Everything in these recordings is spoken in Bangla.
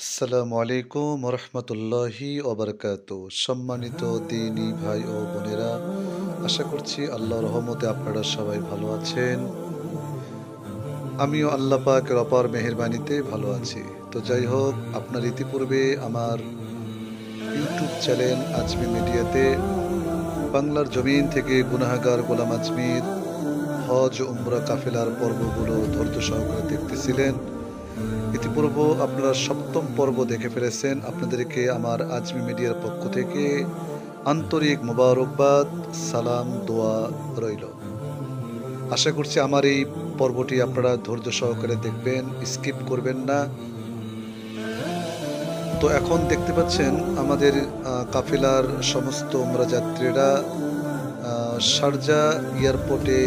আসসালামু আলাইকুম রহমতুল্লাহি ওবরকাত। সম্মানিত দিনী ভাই ও বোনেরা, আশা করছি আল্লাহ রহমতে আপনারা সবাই ভালো আছেন। আমিও আল্লাহ পাকের অপার মেহরবানিতে ভালো আছি। তো যাই হোক, আপনার ইতিপূর্বে আমার ইউটিউব চ্যানেল আজমি মিডিয়াতে বাংলার জমিন থেকে গুনাহাগার গোলাম আজমির হজ উমরা কাফেলার পর্বগুলো ধৈর্য সহকারে দেখতেছিলেন। ইতিপূর্ব আপনারা সপ্তম পর্ব দেখে ফেলেছেন। আপনাদেরকে আমার আজমি মিডিয়ার পক্ষ থেকে আন্তরিক মোবারকবাদ, সালাম, দোয়া রইল। আশা করছি আমার এই পর্বটি আপনারা ধৈর্য সহকারে দেখবেন, স্কিপ করবেন না। তো এখন দেখতে পাচ্ছেন আমাদের কাফিলার সমস্ত উমরা যাত্রীরা শারজা এয়ারপোর্টে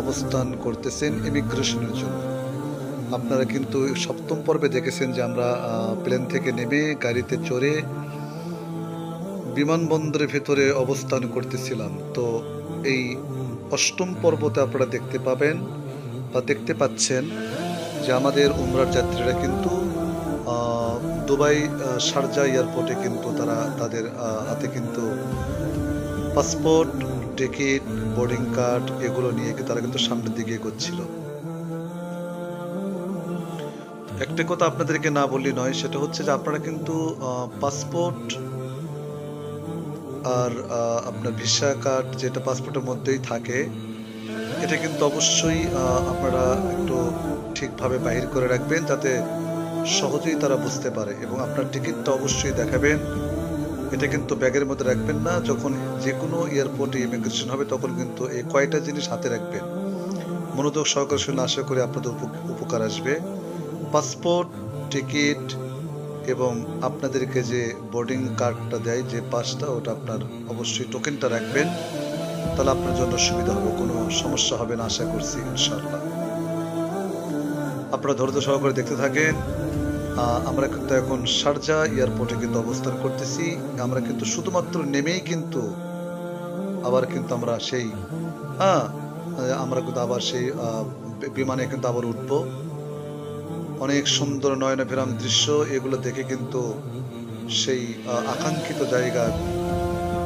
অবস্থান করতেছেন ইমিগ্রেশনের জন্য। আপনারা কিন্তু সপ্তম পর্বে দেখেছেন যে আমরা প্লেন থেকে নেমে গাড়িতে চড়ে বিমানবন্দরের ভেতরে অবস্থান করতেছিলাম। তো এই অষ্টম পর্বতে আপনারা দেখতে পাবেন বা দেখতে পাচ্ছেন যে আমাদের উমরার যাত্রীরা কিন্তু দুবাই শারজা এয়ারপোর্টে কিন্তু তারা তাদের হাতে কিন্তু পাসপোর্ট, টিকিট, বোর্ডিং কার্ড এগুলো নিয়ে তারা কিন্তু সামনের দিকে এগোচ্ছিল। একটা কথা আপনাদেরকে না বললি নয়, সেটা হচ্ছে যে আপনারা কিন্তু পাসপোর্ট আর আপনার ভিসা কার্ড যেটা পাসপোর্টের মধ্যেই থাকে, এটা কিন্তু অবশ্যই আপনারা একটু ঠিকভাবে বাহির করে রাখবেন যাতে সহজেই তারা বুঝতে পারে এবং আপনার টিকিটটা অবশ্যই দেখাবেন। এটা কিন্তু ব্যাগের মধ্যে রাখবেন না, যখন যে কোনো এয়ারপোর্টে ইমিগ্রেশন হবে তখন কিন্তু এই কয়টা জিনিস হাতে রাখবেন। মনোযোগ সহকারে শুনে আশা করি আপনাদের উপ- উপকার আসবে। পাসপোর্ট, টিকিট এবং আপনাদেরকে যে বোর্ডিং কার্ডটা দেয় যে পাসটা, ওটা আপনার অবশ্যই টোকেনটা রাখবেন। তাহলে আপনার জন্য সুবিধা হবে, কোনো সমস্যা হবে না, আশা করছি ইনশাল্লাহ আপনারা ধৈর্য সহকারে দেখতে থাকেন। আমরা কিন্তু এখন শারজা এয়ারপোর্টে কিন্তু অবস্থান করতেছি। আমরা কিন্তু শুধুমাত্র নেমেই কিন্তু আবার কিন্তু আমরা সেই হ্যাঁ আমরা কিন্তু আবার সেই বিমানে কিন্তু আবার উঠবো। অনেক সুন্দর নয়নভিরাম দৃশ্য, এগুলো দেখে কিন্তু সেই আকাঙ্ক্ষিত জায়গা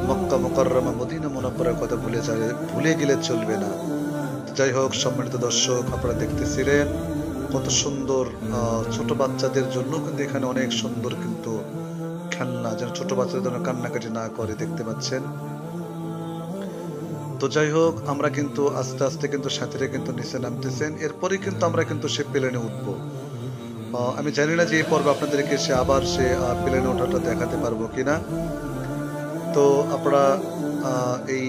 মক্কা মোকাররমা মদিনা মোনাব্বরের কথা ভুলে যায়, ভুলে গেলে চলবে না। যাই হোক, সম্মানিত দর্শক, আপনারা দেখতেছিলেন কত সুন্দর ছোট বাচ্চাদের জন্য কিন্তু এখানে অনেক সুন্দর কিন্তু খেলনা, যেন ছোট বাচ্চাদের যেন কান্নাকাটি না করে, দেখতে পাচ্ছেন। তো যাই হোক, আমরা কিন্তু আস্তে আস্তে কিন্তু সাথীরা কিন্তু নিচে নামতেছেন, এরপরে কিন্তু আমরা কিন্তু সে প্লেনে উঠবো। আমি জানি না যে এই পর্ব আপনাদেরকে সে আবার সে প্লেনে ওঠাটা দেখাতে পারব কিনা। তো আপনারা এই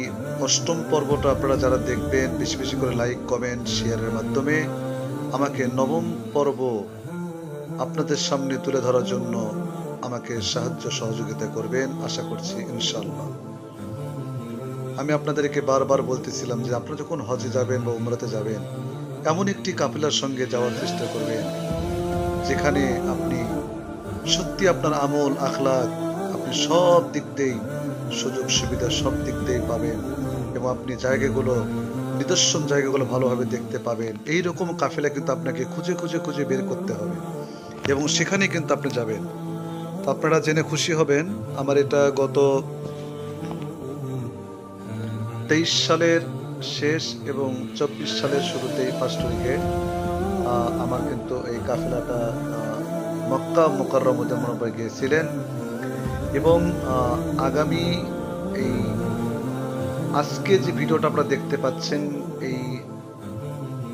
অষ্টম পর্বটা আপনারা যারা দেখবেন, বেশি বেশি করে লাইক কমেন্ট শেয়ারের মাধ্যমে আমাকে নবম পর্ব আপনাদের সামনে তুলে ধরার জন্য আমাকে সাহায্য সহযোগিতা করবেন, আশা করছি ইনশাল্লাহ আমি আপনাদেরকে বারবার বলতেছিলাম যে আপনারা যখন হজে যাবেন বা উমরাতে যাবেন, এমন একটি কাফেলার সঙ্গে যাওয়ার চেষ্টা করবেন যেখানে আপনি সত্যি আপনার আমল আখলাক আপনি সব দিক দিয়েই সুযোগ সুবিধা সব দিক দিয়েই পাবেন এবং আপনি জায়গাগুলো, নিদর্শন জায়গাগুলো ভালোভাবে দেখতে পাবেন। এই রকম কাফেলা কিন্তু আপনাকে খুঁজে খুঁজে খুঁজে বের করতে হবে এবং সেখানে কিন্তু আপনি যাবেন। তো আপনারা জেনে খুশি হবেন, আমার এটা গত তেইশ সালের শেষ এবং চব্বিশ সালের শুরুতেই ফার্স্ট উইকে আমার কিন্তু এই কাফেলাটা মক্কা মোকাররম মনোবয় গিয়েছিলেন। এবং আগামী এই আজকে যে ভিডিওটা আপনারা দেখতে পাচ্ছেন, এই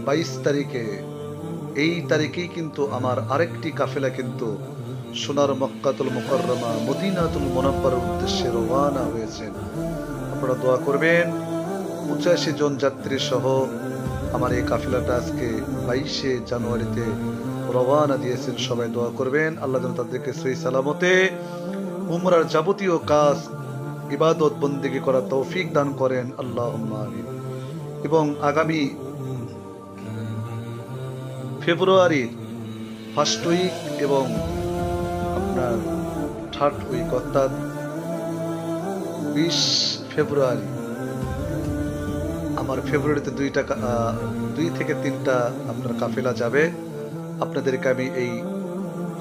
বাইশ তারিখে, এই তারিখেই কিন্তু আমার আরেকটি কাফেলা কিন্তু সোনার মক্কাতুল মুকররমা, মদিনাতুল মোনাব্বার উদ্দেশ্যে রওনা হয়েছেন। আপনারা দোয়া করবেন, পঁচাশি জন যাত্রী সহ আমার এই কাফিলাটা আজকে বাইশে জানুয়ারিতে রওয়ানা দিয়েছেন। সবাই দোয়া করবেন। আল্লাহ যেন তাদেরকে সই সালামতে উমরার যাবতীয় কাজ, ইবাদত বন্দিগি করার তৌফিক দান করেন। আল্লাহ এবং আগামী ফেব্রুয়ারির ফার্স্ট উইক এবং আপনার থার্ড উইক, অর্থাৎ বিশ ফেব্রুয়ারি আমার ফেব্রুয়ারিতে দুইটা দুই থেকে তিনটা আপনার কাফেলা যাবে। আপনাদেরকে আমি এই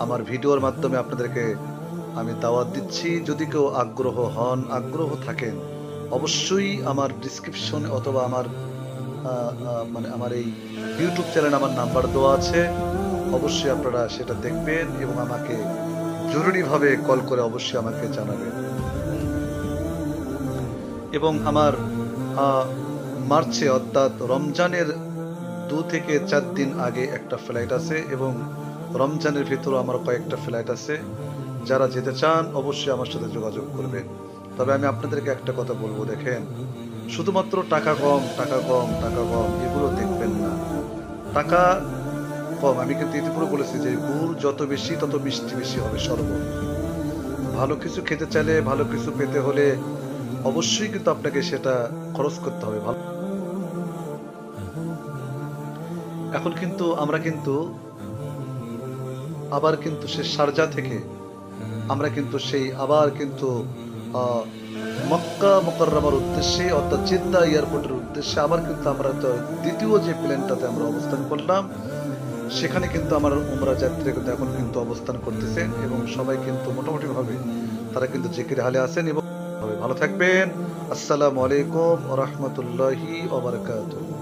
আমার ভিডিওর মাধ্যমে আপনাদেরকে আমি দাওয়াত দিচ্ছি। যদি কেউ আগ্রহ হন, আগ্রহ থাকেন, অবশ্যই আমার ডিসক্রিপশন অথবা আমার মানে আমার এই ইউটিউব চ্যানেলে আমার নাম্বার দেওয়া আছে। অবশ্যই আপনারা সেটা দেখবেন এবং আমাকে জরুরিভাবে কল করে অবশ্যই আমাকে জানাবেন। এবং আমার মার্চে, অর্থাৎ রমজানের দু থেকে চার দিন আগে একটা ফ্লাইট আছে এবং রমজানের ভিতরেও আমার কয়েকটা ফ্লাইট আছে। যারা যেতে চান, অবশ্যই আমার সাথে যোগাযোগ করবেন। তবে আমি আপনাদেরকে একটা কথা বলব, দেখেন, শুধুমাত্র টাকা কম টাকা কম টাকা কম, এগুলো দেখবেন না। টাকা কম, আমি কিন্তু ইতিপূর্বে বলেছি যে গুড় যত বেশি, তত মিষ্টি বেশি হবে সর্ব। ভালো কিছু খেতে চাইলে ভালো কিছু পেতে হলে অবশ্যই কিন্তু আপনাকে সেটা খরচ করতে হবে। ভালো এখন কিন্তু আমরা কিন্তু আবার কিন্তু সে সারজা থেকে আমরা কিন্তু সেই আবার কিন্তু মক্কা মোকাররমার উদ্দেশ্যে অর্থাৎ চিন্তা এয়ারপোর্টের উদ্দেশ্যে আবার কিন্তু আমরা দ্বিতীয় যে প্লেনটাতে আমরা অবস্থান করলাম, সেখানে কিন্তু আমার উমরা যাত্রী কিন্তু এখন কিন্তু অবস্থান করতেছেন এবং সবাই কিন্তু মোটামুটি ভাবে তারা কিন্তু জিকির হালে আছেন এবং ভালো থাকবেন। আসসালামু আলাইকুম রাহমাতুল্লাহি ওয়া বারাকাতুহু।